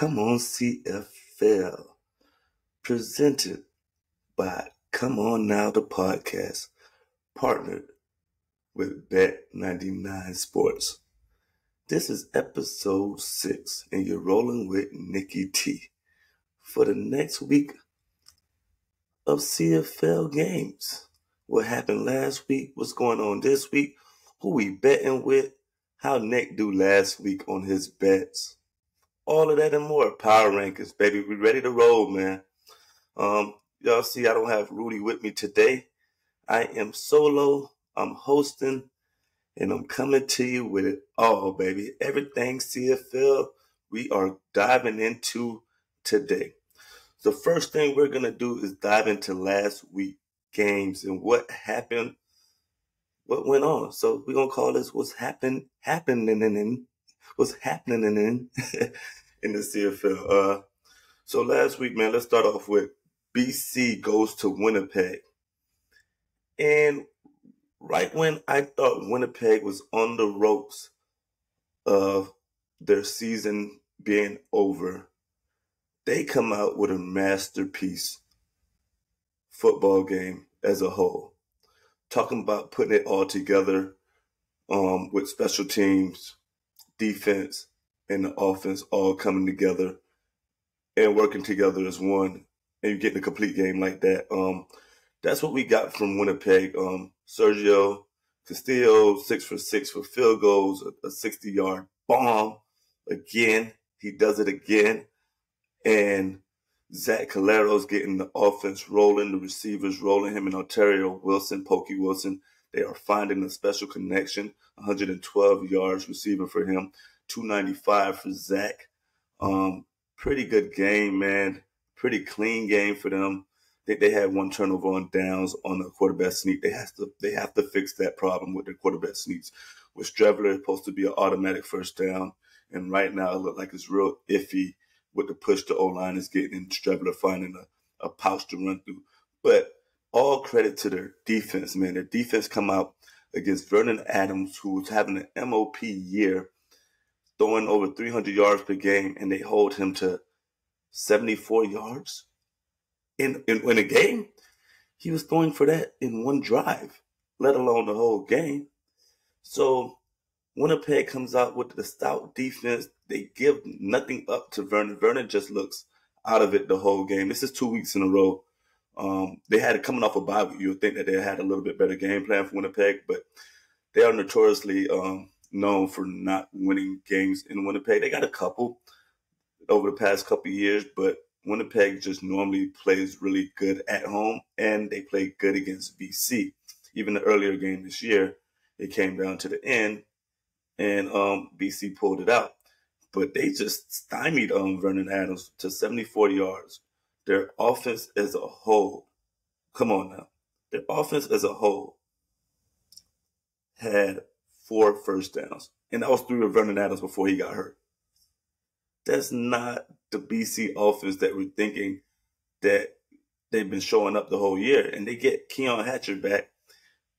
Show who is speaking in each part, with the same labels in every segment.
Speaker 1: Come On CFL, presented by Come On Now the podcast, partnered with Bet99 Sports. This is episode six, and you're rolling with Nikki T for the next week of CFL games. What happened last week? What's going on this week? Who we betting with? How Nick do last week on his bets? All of that and more. Power rankings, baby. We ready to roll, man. Um, y'all see, I don't have Rudy with me today. I am solo. I'm hosting, and I'm coming to you with it all, baby. Everything CFL we are diving into today. The first thing we're gonna do is dive into last week games and what happened, what went on. So we're gonna call this what's happened happening in what's happening in in the CFL. Uh, so last week, man, let's start off with BC goes to Winnipeg. And right when I thought Winnipeg was on the ropes of their season being over, they come out with a masterpiece football game as a whole. Talking about putting it all together um, with special teams, defense, and the offense all coming together and working together as one, and you get a complete game like that. Um, that's what we got from Winnipeg. Um, Sergio Castillo, six for six for field goals, a, a 60 yard bomb. Again, he does it again. And Zach Collaros getting the offense rolling, the receivers rolling, him and Ontario Wilson, Pokey Wilson. They are finding a special connection, 112 yards receiving for him. 295 for Zach. Um, pretty good game, man. Pretty clean game for them. They, they had one turnover on downs on the quarterback sneak. They have to they have to fix that problem with their quarterback sneaks. With Streveler supposed to be an automatic first down, and right now it looks like it's real iffy with the push the O line is getting and Streveler finding a, a pouch to run through. But all credit to their defense, man. Their defense come out against Vernon Adams, who was having an MOP year throwing over 300 yards per game, and they hold him to 74 yards in, in, in a game. He was throwing for that in one drive, let alone the whole game. So Winnipeg comes out with the stout defense. They give nothing up to Vernon. Vernon just looks out of it the whole game. This is two weeks in a row. Um, they had it coming off a bye week. You would think that they had a little bit better game plan for Winnipeg, but they are notoriously um, known for not winning games in Winnipeg. They got a couple over the past couple years, but Winnipeg just normally plays really good at home, and they play good against BC. Even the earlier game this year, it came down to the end, and um, BC pulled it out. But they just stymied um, Vernon Adams to 74 yards. Their offense as a whole, come on now, their offense as a whole had four first downs. And that was through Vernon Adams before he got hurt. That's not the BC offense that we're thinking that they've been showing up the whole year. And they get Keon Hatcher back,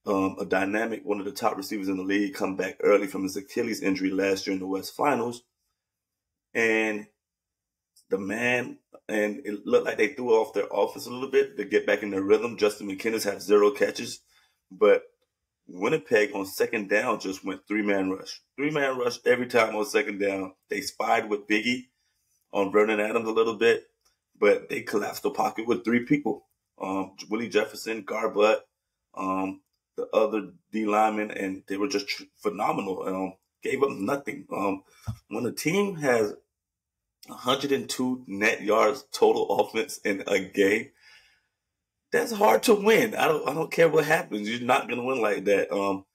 Speaker 1: um, a dynamic, one of the top receivers in the league, come back early from his Achilles injury last year in the West Finals. And the man, and it looked like they threw off their offense a little bit to get back in their rhythm. Justin McInnis had zero catches, but Winnipeg on second down just went three man rush. Three man rush every time on second down. They spied with Biggie on Vernon Adams a little bit, but they collapsed the pocket with three people. Um, Willie Jefferson, Garbutt, um, the other D lineman, and they were just phenomenal. Um, gave up nothing. Um, when a team has 102 net yards total offense in a game, that's hard to win. I don't I don't care what happens. You're not gonna win like that. Um,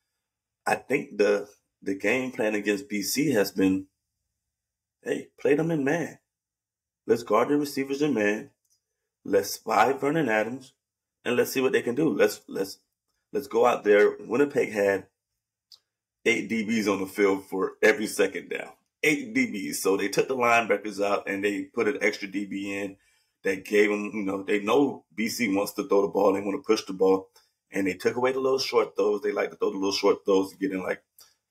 Speaker 1: I think the the game plan against BC has been, hey, play them in man. Let's guard the receivers in man. Let's spy Vernon Adams, and let's see what they can do. Let's let's let's go out there. Winnipeg had eight DBs on the field for every second down. Eight DBs. So they took the linebackers out and they put an extra DB in that gave them, you know, they know BC wants to throw the ball, they want to push the ball, and they took away the little short throws. They like to throw the little short throws to get in like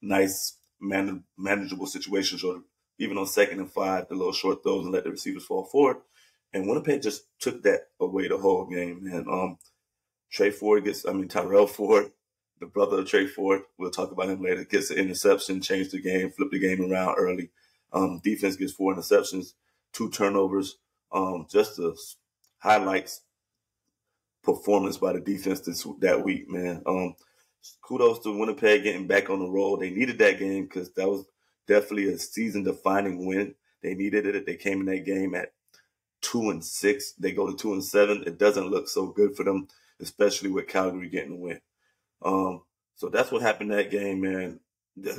Speaker 1: nice, man- manageable situations or even on second and five, the little short throws and let the receivers fall forward. And Winnipeg just took that away the whole game. And um, Tre Ford gets, I mean, Tyrell Ford, the brother of Tre Ford, we'll talk about him later, gets an interception, changed the game, flipped the game around early. Um, defense gets four interceptions, two turnovers. Um, just the highlights performance by the defense this that week, man. Um, kudos to Winnipeg getting back on the road. They needed that game because that was definitely a season defining win. They needed it. They came in that game at two and six. They go to two and seven. It doesn't look so good for them, especially with Calgary getting the win. Um, so that's what happened that game, man.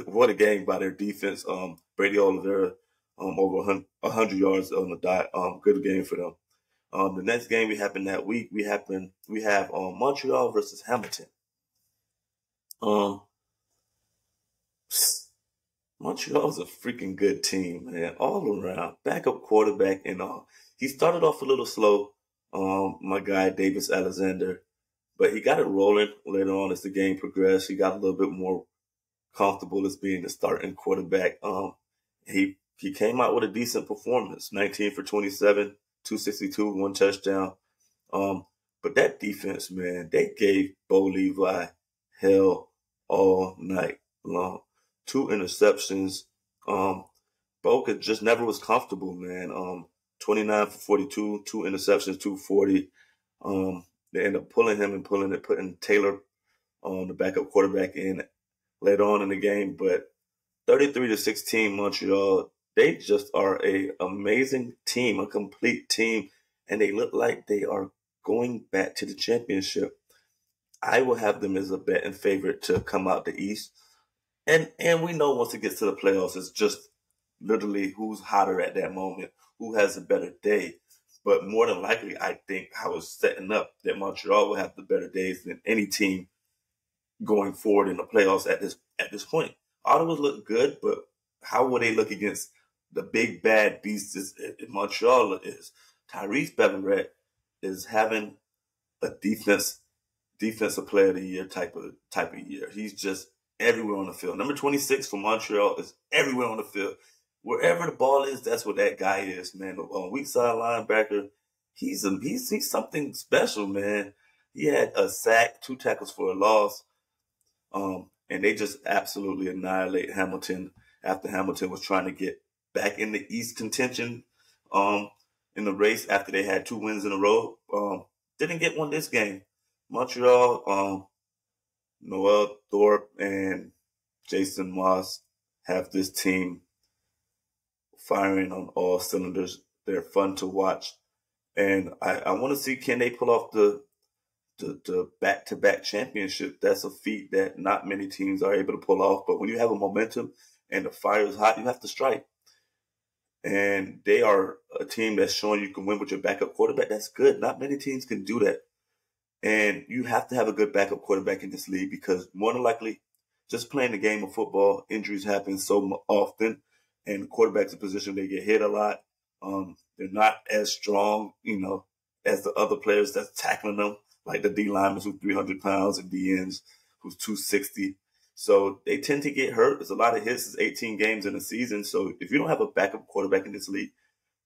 Speaker 1: What a game by their defense. Um, Brady Oliveira, um, over hundred yards on the dot. Um, good game for them. Um, the next game we happen that week, we happen we have um, Montreal versus Hamilton. Um, Montreal's a freaking good team, man, all around. Backup quarterback and all. He started off a little slow, um, my guy Davis Alexander, but he got it rolling later on as the game progressed. He got a little bit more comfortable as being the starting quarterback. Um, he he came out with a decent performance, 19 for 27, 262, one touchdown. Um, but that defense, man, they gave Bo Levi hell all night long. Two interceptions. Um, just never was comfortable, man. Um, 29 for 42, two interceptions, 240. Um, they end up pulling him and pulling it, putting Taylor on the backup quarterback in later on in the game. But 33 to 16, Montreal, they just are a amazing team, a complete team, and they look like they are going back to the championship. I will have them as a bet and favorite to come out the East. And and we know once it gets to the playoffs, it's just literally who's hotter at that moment, who has a better day. But more than likely, I think I was setting up that Montreal will have the better days than any team going forward in the playoffs at this at this point. Ottawa look good, but how will they look against the big bad beast in Montreal is Tyrice Beverette is having a defense defensive player of the year type of type of year. He's just everywhere on the field. Number 26 for Montreal is everywhere on the field. Wherever the ball is, that's what that guy is, man. On weak side linebacker, he's a, he's he's something special, man. He had a sack, two tackles for a loss, um, and they just absolutely annihilate Hamilton after Hamilton was trying to get back in the East contention um, in the race after they had two wins in a row. Um, didn't get one this game. Montreal, um, Noel Thorpe and Jason Maas have this team firing on all cylinders. They're fun to watch. And I, I want to see can they pull off the the, the back-to-back championship. That's a feat that not many teams are able to pull off. But when you have a momentum and the fire is hot, you have to strike. And they are a team that's showing you can win with your backup quarterback. That's good. Not many teams can do that. And you have to have a good backup quarterback in this league because more than likely, just playing the game of football, injuries happen so often, and quarterbacks in position they get hit a lot. Um, they're not as strong, you know, as the other players that's tackling them, like the D linemen who's 300 pounds and D ends who's 260. So they tend to get hurt. There's a lot of hits. It's 18 games in a season. So if you don't have a backup quarterback in this league,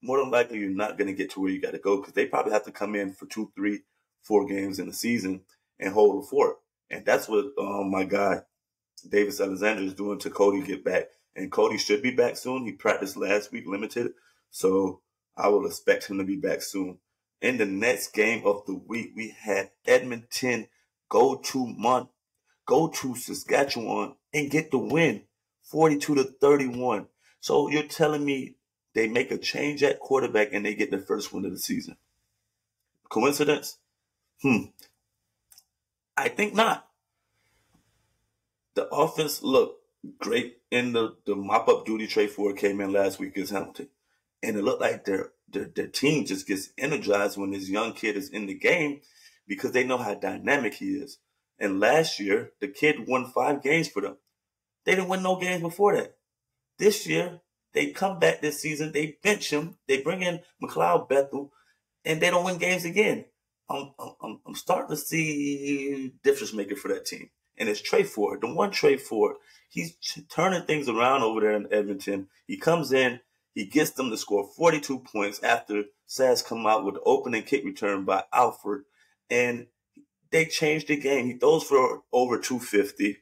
Speaker 1: more than likely you're not going to get to where you got to go because they probably have to come in for two, three, four games in the season and hold the fort. And that's what um, my guy Davis Alexander is doing to Cody get back. And Cody should be back soon. He practiced last week, limited. So I will expect him to be back soon. In the next game of the week, we had Edmonton go to Mont, go to Saskatchewan and get the win, 42 to 31. So you're telling me they make a change at quarterback and they get the first win of the season? Coincidence? Hmm. I think not. The offense looked great in the, the mop up duty Tre Ford came in last week against Hamilton. And it looked like their, their their team just gets energized when this young kid is in the game because they know how dynamic he is. And last year, the kid won five games for them. They didn't win no games before that. This year, they come back this season, they bench him, they bring in McLeod Bethel, and they don't win games again. I'm, I'm, I'm starting to see difference maker for that team. and it's Tre Ford, the one Tre Ford. He's turning things around over there in Edmonton. He comes in, he gets them to score 42 points after Sask come out with the opening kick return by Alford, and they changed the game. He throws for over 250,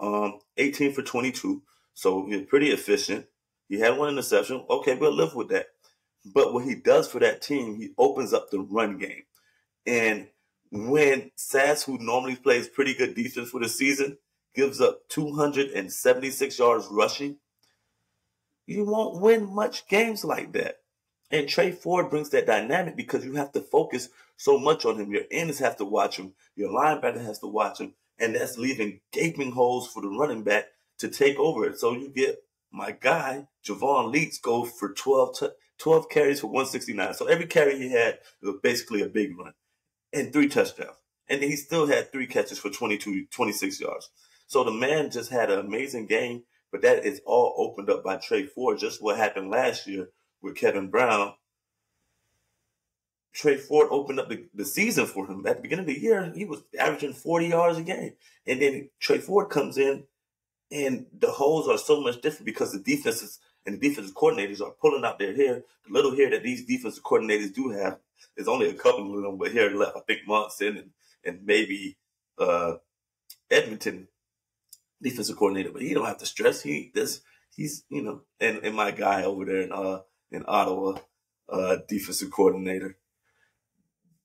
Speaker 1: um, 18 for 22, so he's pretty efficient. He had one interception. Okay, we'll live with that. But what he does for that team, he opens up the run game. And when Sask, who normally plays pretty good defense for the season, gives up 276 yards rushing, you won't win much games like that. And Tre Ford brings that dynamic because you have to focus so much on him. Your ends have to watch him. Your linebacker has to watch him. And that's leaving gaping holes for the running back to take over it. So you get my guy, Javon Leaks, go for 12, t- 12 carries for 169. So every carry he had was basically a big run and three touchdowns. And then he still had three catches for 22, 26 yards. So the man just had an amazing game, but that is all opened up by Tre Ford. Just what happened last year with Kevin Brown. Tre Ford opened up the, the season for him. At the beginning of the year, he was averaging 40 yards a game. And then Tre Ford comes in and the holes are so much different because the defenses and the defensive coordinators are pulling out their hair. The little hair that these defensive coordinators do have is only a couple of them, but here left. I think Monson and, and maybe uh, Edmonton defensive coordinator, but he don't have to stress. He this he's you know, and, and my guy over there in uh in Ottawa, uh defensive coordinator.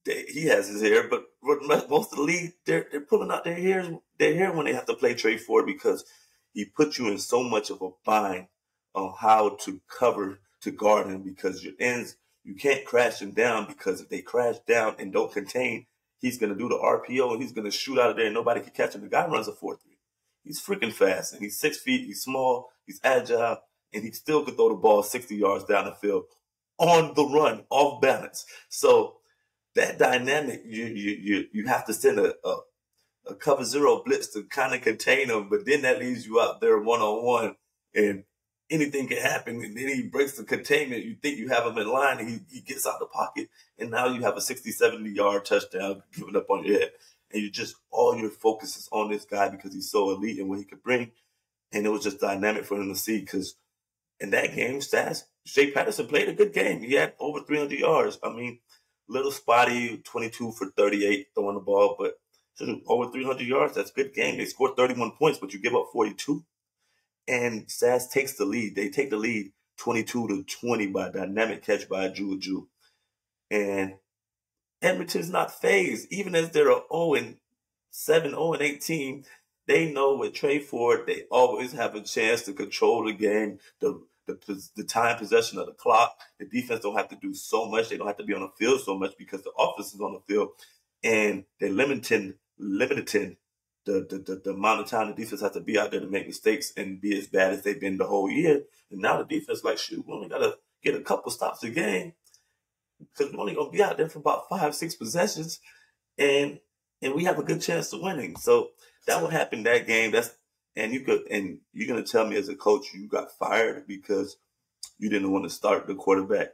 Speaker 1: They, he has his hair, but most of the league they're they're pulling out their hair their hair when they have to play Tre Ford because he puts you in so much of a bind on how to cover to guard him because your ends you can't crash him down because if they crash down and don't contain, he's gonna do the RPO and he's gonna shoot out of there and nobody can catch him. The guy runs a four three. He's freaking fast and he's six feet. He's small. He's agile and he still could throw the ball sixty yards down the field on the run, off balance. So that dynamic, you you you you have to send a, a a cover zero blitz to kind of contain him, but then that leaves you out there one on one, and anything can happen. And then he breaks the containment. You think you have him in line, and he, he gets out the pocket, and now you have a 60, 70 yard touchdown given up on your head. And you just, all your focus is on this guy because he's so elite and what he could bring. And it was just dynamic for him to see because in that game, Stats, Shea Patterson played a good game. He had over 300 yards. I mean, little spotty, 22 for 38 throwing the ball, but over 300 yards. That's a good game. They scored 31 points, but you give up 42. And Sask takes the lead. They take the lead 22 to 20 by dynamic catch by Jew. And Edmonton's not phased. Even as they're a 0 and 7, 0 and 18, they know with Tre Ford, they always have a chance to control the game, the, the, the time possession of the clock. The defense don't have to do so much. They don't have to be on the field so much because the offense is on the field. And they're limiting limiting the, the, the, the, amount of time the defense has to be out there to make mistakes and be as bad as they've been the whole year. And now the defense like, shoot, we only got to get a couple stops a game because we're only going to be out there for about five, six possessions. And and we have a good chance of winning. So that would happen that game. That's and you could and you're gonna tell me as a coach you got fired because you didn't want to start the quarterback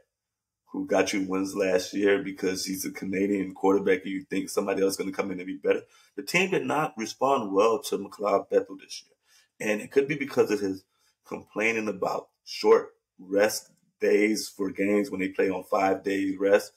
Speaker 1: who got you wins last year because he's a Canadian quarterback and you think somebody else is going to come in and be better. The team did not respond well to McLeod Bethel this year. And it could be because of his complaining about short rest days for games when they play on five days rest.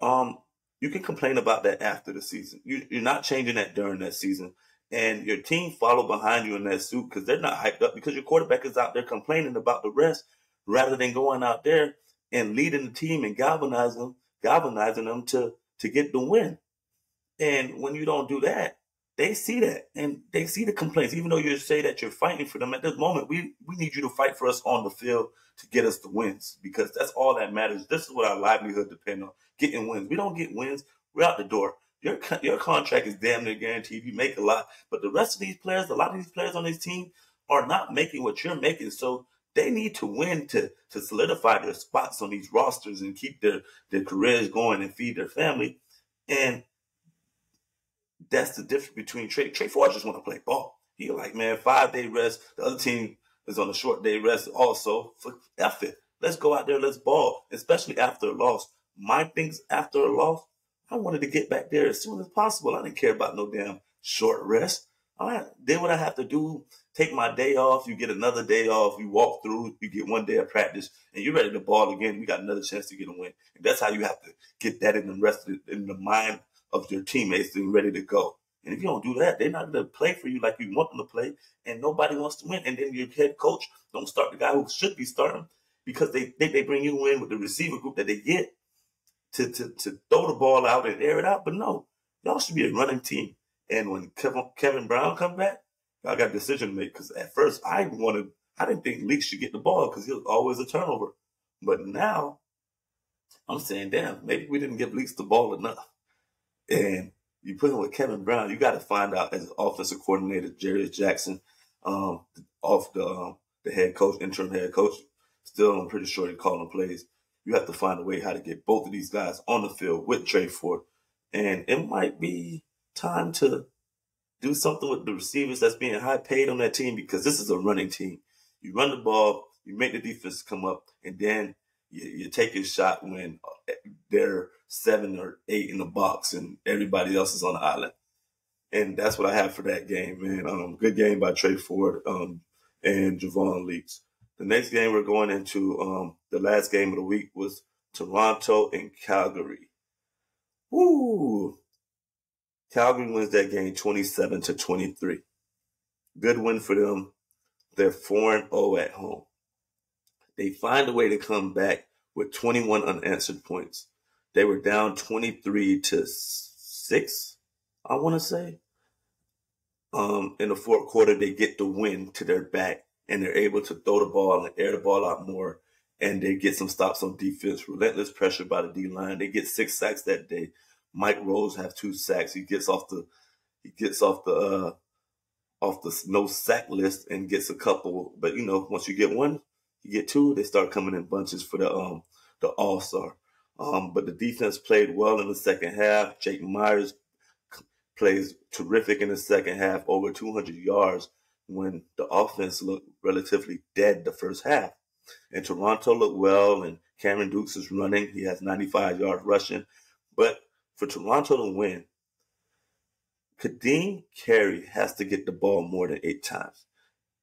Speaker 1: Um, you can complain about that after the season. You, you're not changing that during that season. And your team follow behind you in that suit because they're not hyped up because your quarterback is out there complaining about the rest rather than going out there and leading the team and galvanizing them, galvanizing them to to get the win. And when you don't do that, they see that and they see the complaints. Even though you say that you're fighting for them at this moment, we we need you to fight for us on the field to get us the wins because that's all that matters. This is what our livelihood depends on: getting wins. We don't get wins, we're out the door. Your your contract is damn near guaranteed. You make a lot, but the rest of these players, a lot of these players on this team, are not making what you're making. So they need to win to to solidify their spots on these rosters and keep their their careers going and feed their family. And that's the difference between Tre Tre Ford just want to play ball. He like, man, five day rest. The other team is on a short day rest also. F it. Let's go out there, let's ball, especially after a loss. My things after a loss, I wanted to get back there as soon as possible. I didn't care about no damn short rest. All right, then what I have to do, take my day off, you get another day off, you walk through, you get one day of practice, and you're ready to ball again. You got another chance to get a win. And that's how you have to get that in the rest of the, in the mind of your teammates and ready to go. And if you don't do that, they're not going to play for you like you want them to play, and nobody wants to win. And then your head coach don't start the guy who should be starting because they think they bring you in with the receiver group that they get to, to, to throw the ball out and air it out. But no, y'all should be a running team. And when Kevin, Brown come back, I got a decision to make because at first I wanted, I didn't think Leake should get the ball because he was always a turnover. But now I'm saying, damn, maybe we didn't give Leaks the ball enough. And you put him with Kevin Brown, you got to find out as offensive coordinator Jerry Jackson, um, off the um, the head coach, interim head coach. Still, I'm pretty sure he calling plays. You have to find a way how to get both of these guys on the field with Tre Ford, and it might be time to do something with the receivers that's being high paid on that team because this is a running team. You run the ball, you make the defense come up, and then you, you take a shot when they're seven or eight in the box and everybody else is on the island. And that's what I have for that game, man. Um, good game by Tre Ford um, and Javon Leaks. The next game we're going into, um, the last game of the week was Toronto and Calgary. Woo! Calgary wins that game 27 to 23. Good win for them. They're 4 and 0 at home. They find a way to come back with 21 unanswered points. They were down 23 to 6, I want to say. Um, in the fourth quarter, they get the win to their back and they're able to throw the ball and air the ball out more. And they get some stops on defense, relentless pressure by the D line. They get six sacks that day. Mike Rose have two sacks. He gets off the he gets off the uh, off the no sack list and gets a couple. But you know, once you get one, you get two. They start coming in bunches for the um the All Star. Um, but the defense played well in the second half. Jake Myers plays terrific in the second half, over 200 yards when the offense looked relatively dead the first half. And Toronto looked well, and Cameron Dukes is running. He has 95 yards rushing. But for Toronto to win, Kadeem Carey has to get the ball more than eight times.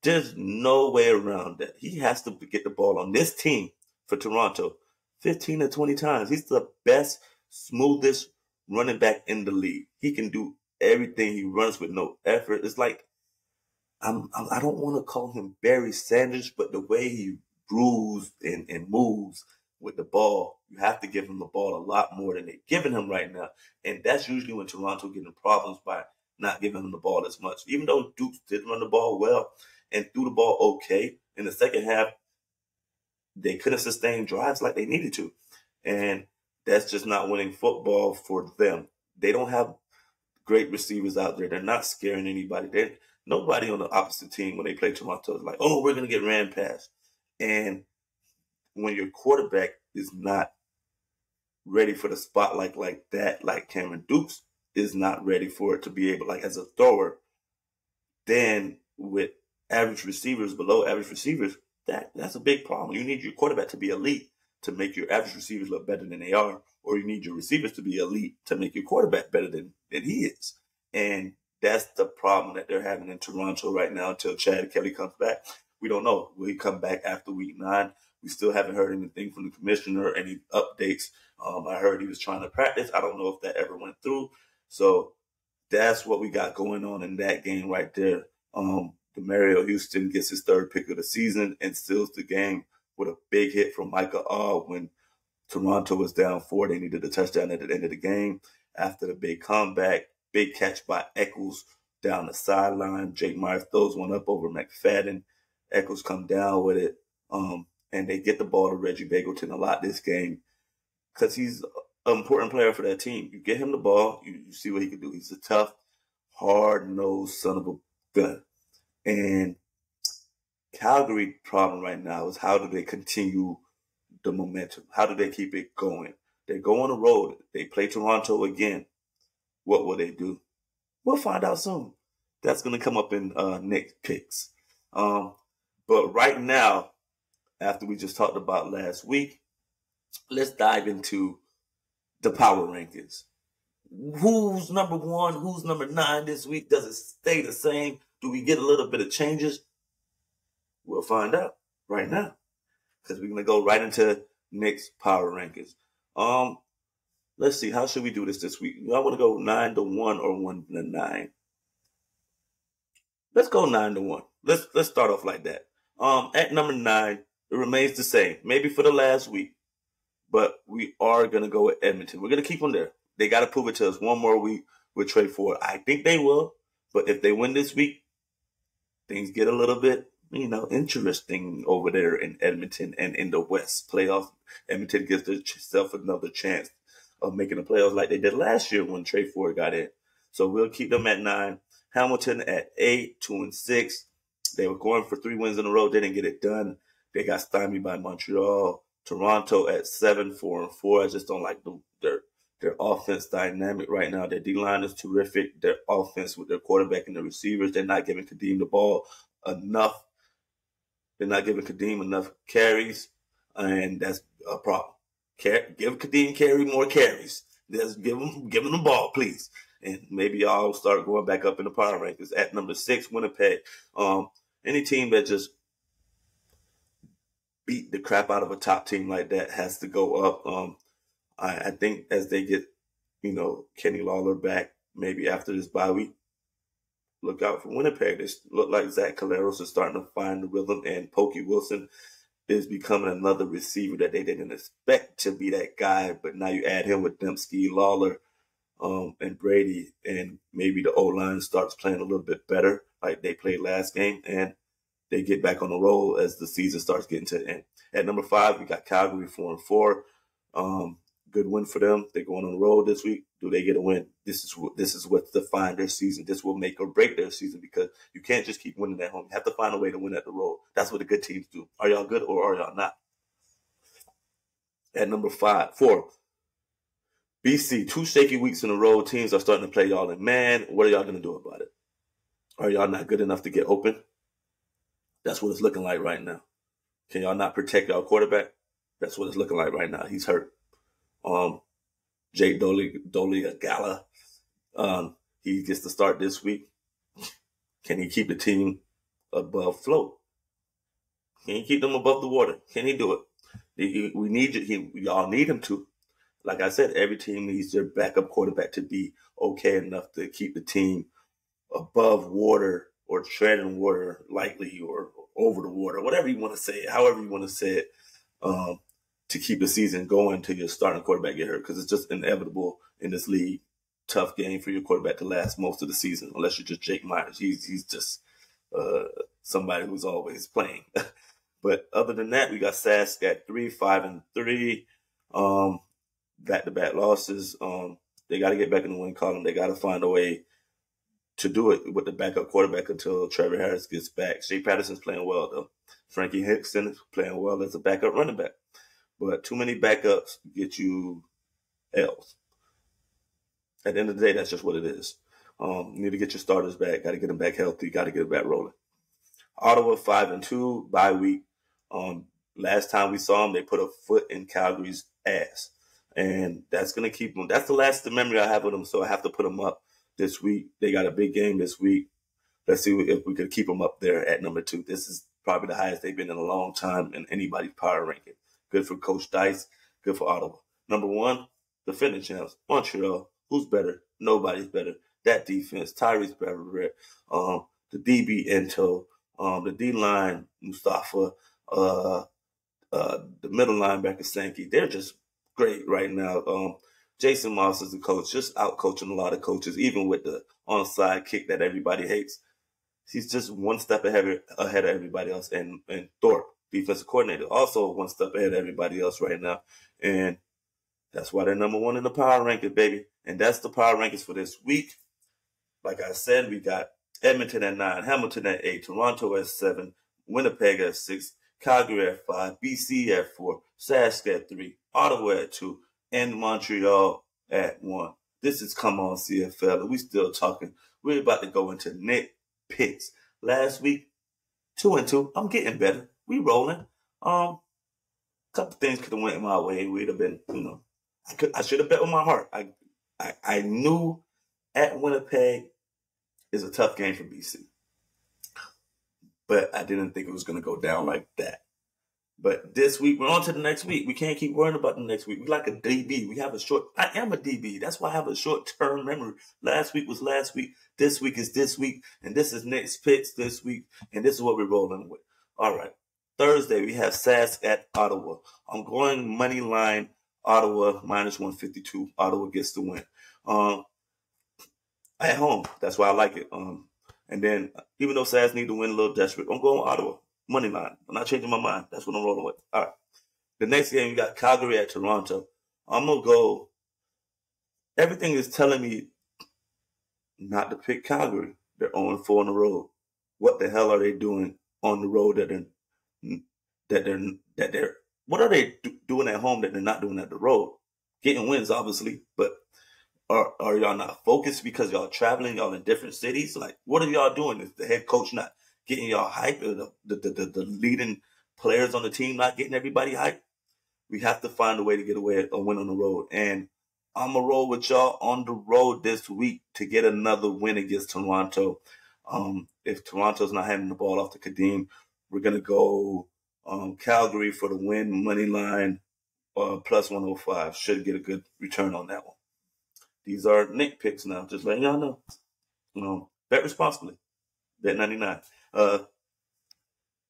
Speaker 1: There's no way around that. He has to get the ball on this team for Toronto 15 to 20 times. He's the best, smoothest running back in the league. He can do everything. He runs with no effort. It's like, I'm, I don't want to call him Barry Sanders, but the way he bruised and, and moves with the ball, you have to give him the ball a lot more than they're giving him right now. And that's usually when Toronto getting problems by not giving him the ball as much. Even though Dukes did run the ball well and threw the ball okay in the second half, they couldn't sustain drives like they needed to. And that's just not winning football for them. They don't have great receivers out there. They're not scaring anybody. They nobody on the opposite team when they play Toronto is like, oh, we're gonna get ran past. And when your quarterback is not ready for the spotlight like that, like Cameron Dukes is not ready for it to be able, like as a thrower, then with average receivers, below average receivers, that that's a big problem. You need your quarterback to be elite to make your average receivers look better than they are, or you need your receivers to be elite to make your quarterback better than, than he is. And that's the problem that they're having in Toronto right now until Chad Kelly comes back. We don't know. Will he come back after week nine? We still haven't heard anything from the commissioner, any updates. Um, I heard he was trying to practice. I don't know if that ever went through. So that's what we got going on in that game right there. Um, Demerio Houston gets his third pick of the season and steals the game with a big hit from Micah Awe when Toronto was down four. They needed a touchdown at the end of the game. After the big comeback, big catch by Echols down the sideline. Jake Myers throws one up over McFadden. Echols come down with it. Um, and they get the ball to Reggie Begelton a lot this game because he's an important player for that team. You get him the ball, you, you see what he can do. He's a tough, hard nosed son of a gun. And Calgary problem right now is how do they continue the momentum? How do they keep it going? They go on the road. They play Toronto again. What will they do? We'll find out soon. That's going to come up in uh, next picks. Um, but right now, after we just talked about last week, let's dive into the power rankings. Who's number one? Who's number nine this week? Does it stay the same? Do we get a little bit of changes? We'll find out right now because we're gonna go right into Nick's power rankings. Um, let's see. How should we do this this week? I want to go nine to one or one to nine. Let's go nine to one. Let's let's start off like that. Um, at number nine, it remains the same. Maybe for the last week, but we are gonna go with Edmonton. We're gonna keep them there. They got to prove it to us one more week with Tre Ford. I think they will, but if they win this week, things get a little bit you know, interesting over there in Edmonton and in the West playoffs. Edmonton gives themselves another chance of making the playoffs like they did last year when Tre Ford got in. So we'll keep them at nine. Hamilton at eight, two and six. They were going for three wins in a row. They didn't get it done. They got stymied by Montreal. Toronto at seven, four and four. I just don't like the, their their offense dynamic right now. Their D line is terrific. Their offense with their quarterback and the receivers, they're not giving Kadeem the ball enough they're not giving Kadeem enough carries, and that's a problem. give Kadeem carry more carries. Just give him, give him the ball, please. And maybe y'all start going back up in the power rankings. At number six, Winnipeg. Um, any team that just beat the crap out of a top team like that has to go up. Um, I, I think as they get, you know, Kenny Lawler back, maybe after this bye week, look out for Winnipeg. They look like Zach Collaros is starting to find the rhythm, and Pokey Wilson is becoming another receiver that they didn't expect to be that guy. But now you add him with Demski, Lawler, um, and Brady, and maybe the O line starts playing a little bit better, like they played last game, and they get back on the roll as the season starts getting to end. At number five, we got Calgary four and four. Um, good win for them. They're going on the road this week. Do they get a win? This is this is what define their season. This will make or break their season because you can't just keep winning at home. You have to find a way to win at the road. That's what the good teams do. Are y'all good or are y'all not? At number five, four, BC, two shaky weeks in a row. Teams are starting to play y'all in man. What are y'all to do about it? Are y'all not good enough to get open? That's what it's looking like right now. Can y'all not protect y'all quarterback? That's what it's looking like right now. He's hurt. Um, Jake Dolly Gala, um, he gets to start this week. Can he keep the team above float? Can he keep them above the water? Can he do it? We need you. Y'all need him to. Like I said, every team needs their backup quarterback to be okay enough to keep the team above water or treading water lightly or over the water, whatever you want to say however you want to say it. Um, to keep the season going until your starting quarterback get hurt because it's just inevitable in this league. Tough game for your quarterback to last most of the season, unless you're just Jake Myers. He's he's just uh, somebody who's always playing. but other than that, we got Sask at three, five, and three. Um, back to back losses. Um, they got to get back in the win column. They got to find a way to do it with the backup quarterback until Trevor Harris gets back. Shea Patterson's playing well though. Frankie Hickson is playing well as a backup running back. But too many backups get you L's. At the end of the day, that's just what it is. Um, you need to get your starters back. Got to get them back healthy. Got to get them back rolling. Ottawa five and two bye week. Um, last time we saw them, they put a foot in Calgary's ass, and that's gonna keep them. That's the last memory I have of them. So I have to put them up this week. They got a big game this week. Let's see if we could keep them up there at number two. This is probably the highest they've been in a long time in anybody's power ranking. Good for Coach Dyce. Good for Ottawa. Number one, defending champs, Montreal. Who's better? Nobody's better. That defense, Tyrice Beverette, um, the DB Ento, um, the D line, Mustafa, uh, uh, the middle linebacker Sankey. They're just great right now. Um, Jason Maas is the coach, just out coaching a lot of coaches, even with the onside kick that everybody hates. He's just one step ahead, ahead of everybody else. And, and Thorpe, defensive coordinator, also one step ahead of everybody else right now. And that's why they're number one in the power rankings, baby. And that's the power rankings for this week. Like I said, we got Edmonton at nine, Hamilton at eight, Toronto at seven, Winnipeg at six, Calgary at five, BC at four, Sask at three, Ottawa at two, and Montreal at one. This is Come On CFL, and we still talking. We're about to go into Nick picks. Last week, two and two. I'm getting better we rolling. Um, a couple things could have went my way. We'd have been, you know, I could, I should have bet with my heart. I I, I knew at Winnipeg is a tough game for BC, but I didn't think it was going to go down like that. But this week, we're on to the next week. We can't keep worrying about the next week. We like a DB. We have a short. I am a DB. That's why I have a short term memory. Last week was last week. This week is this week, and this is Nick's picks this week, and this is what we're rolling with. All right. Thursday we have Sask at Ottawa. I'm going money line Ottawa minus 152. Ottawa gets the win. Um, at home. That's why I like it. Um, and then even though Sask need to win a little desperate, I'm going Ottawa money line. I'm not changing my mind. That's what I'm rolling with. All right. The next game, you got Calgary at Toronto. I'm going to go. Everything is telling me not to pick Calgary. They're 0 4 on the road. What the hell are they doing on the road that they're, that they're, that they're, what are they do, doing at home that they're not doing at the road? Getting wins, obviously, but are, are y'all not focused because y'all traveling, y'all in different cities? Like, what are y'all doing? Is the head coach not getting y'all hype, the, the, the, the leading players on the team not getting everybody hype. We have to find a way to get away a win on the road. And I'm going to roll with y'all on the road this week to get another win against Toronto. Um, if Toronto's not having the ball off the Kadeem, we're going to go um, Calgary for the win, money line, uh, plus 105. Should get a good return on that one. These are Nick picks now, just letting y'all know. Um, bet responsibly. Bet 99. Uh,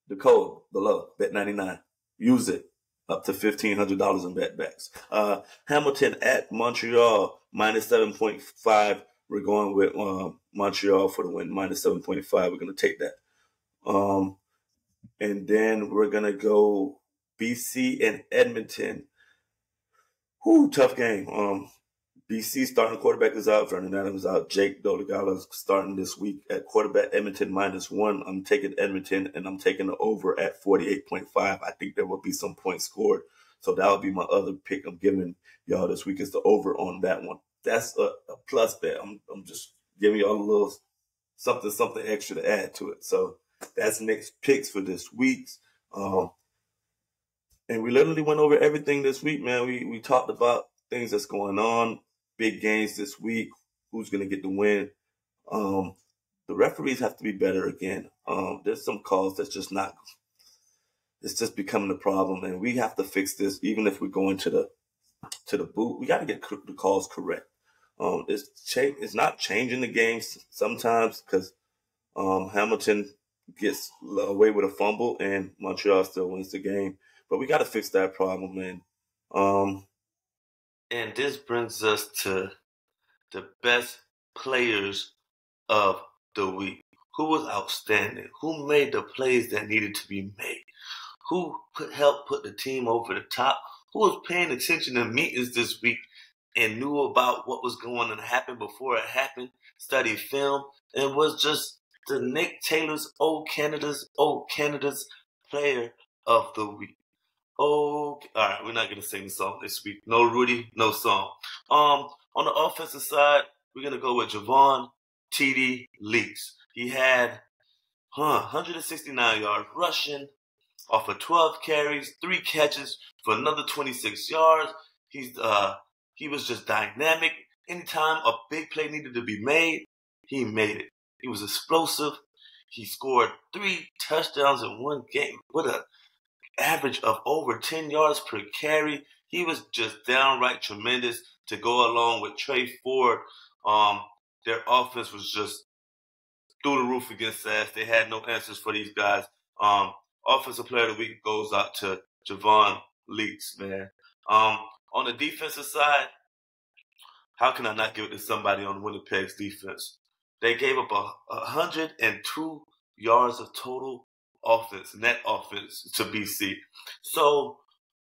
Speaker 1: the code below, bet99. Use it up to $1,500 in bet backs. Uh, Hamilton at Montreal, minus 7.5. We're going with uh, Montreal for the win, minus 7.5. We're going to take that. Um, and then we're going to go BC and Edmonton. Whoo, tough game. Um, BC starting quarterback is out. Vernon Adams out. Jake Dolegala is starting this week at quarterback. Edmonton minus one. I'm taking Edmonton and I'm taking the over at 48.5. I think there will be some points scored. So that would be my other pick I'm giving y'all this week is the over on that one. That's a, a plus bet. I'm, I'm just giving y'all a little something, something extra to add to it. So that's Nick's picks for this week's. Um, and we literally went over everything this week, man. We, we talked about things that's going on big games this week. Who's going to get the win? Um, the referees have to be better again. Um, there's some calls that's just not. It's just becoming a problem, and we have to fix this. Even if we go into the to the boot, we got to get the calls correct. Um, it's cha- it's not changing the games sometimes because um, Hamilton gets away with a fumble and Montreal still wins the game. But we got to fix that problem, man. Um, and this brings us to the best players of the week. Who was outstanding? Who made the plays that needed to be made? Who put, helped put the team over the top? Who was paying attention to meetings this week and knew about what was going to happen before it happened, studied film, and was just the Nick Taylor's O Canada's O Canada's player of the week. Okay, all right, we're not gonna sing the song this week. No Rudy, no song. Um, on the offensive side, we're gonna go with Javon TD Leaks. He had, huh, 169 yards rushing off of 12 carries, three catches for another 26 yards. He's uh, he was just dynamic. Anytime a big play needed to be made, he made it. He was explosive. He scored three touchdowns in one game. What a average of over 10 yards per carry. He was just downright tremendous to go along with Tre Ford. Um, their offense was just through the roof against Sask. They had no answers for these guys. Um, offensive player of the week goes out to Javon Leaks, man. Um, on the defensive side, how can I not give it to somebody on Winnipeg's defense? They gave up a 102 yards of total offense, net offense to BC. So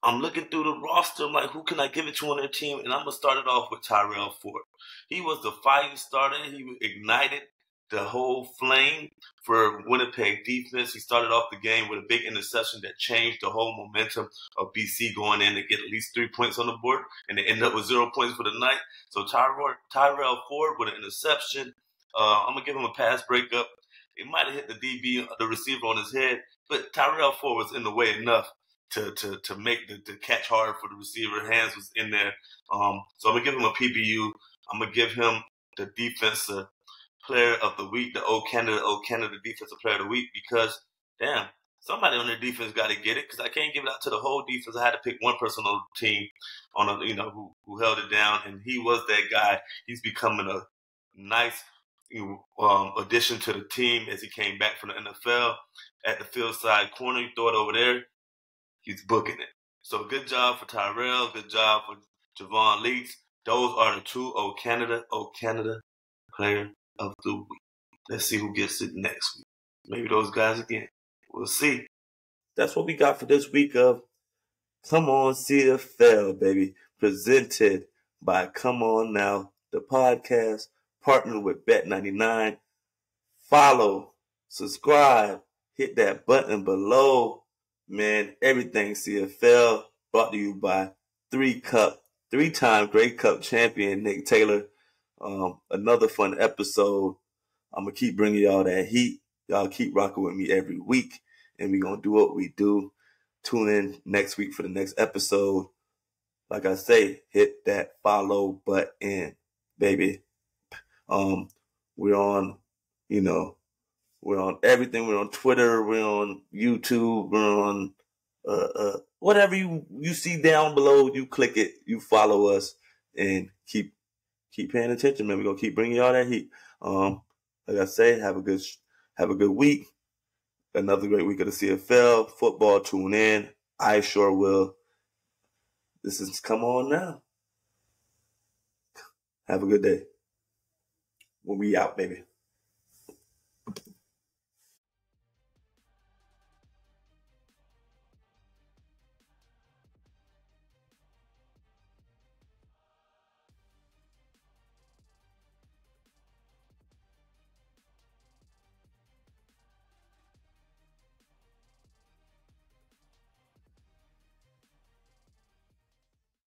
Speaker 1: I'm looking through the roster. I'm like, who can I give it to on their team? And I'm gonna start it off with Tyrell Ford. He was the fire starter. He ignited the whole flame for Winnipeg defense. He started off the game with a big interception that changed the whole momentum of BC going in to get at least three points on the board, and they end up with zero points for the night. So Tyrell, Tyrell Ford with an interception. Uh, I'm gonna give him a pass breakup. It might have hit the DB, the receiver on his head, but Tyrell Ford was in the way enough to to to make the, the catch hard for the receiver. Hands was in there. Um, so I'm gonna give him a PBU I'm gonna give him the defensive player of the week, the O Canada, O Canada defensive player of the week, because damn, somebody on their defense got to get it. Because I can't give it out to the whole defense. I had to pick one person on the team, on a you know who who held it down, and he was that guy. He's becoming a nice um, addition to the team as he came back from the NFL at the field side corner. You throw it over there, he's booking it. So good job for Tyrell. Good job for Javon Leake. Those are the two O Canada, old Canada player of the week. Let's see who gets it next week. Maybe those guys again. We'll see. That's what we got for this week of Come On CFL, baby. Presented by Come On Now, the podcast, partnered with Bet99. Follow, subscribe, hit that button below. Man, everything CFL brought to you by Three Cup, three time Grey Cup champion Nick Taylor. Um, another fun episode. I'm gonna keep bringing y'all that heat. Y'all keep rocking with me every week, and we gonna do what we do. Tune in next week for the next episode. Like I say, hit that follow button, baby. Um, we're on, you know, we're on everything. We're on Twitter. We're on YouTube. We're on uh, uh, whatever you you see down below. You click it. You follow us and keep keep paying attention, man. We're gonna keep bringing y'all that heat. Um, like I say, have a good have a good week. Another great week of the CFL football. Tune in. I sure will. This is come on now. Have a good day. We'll be out, baby.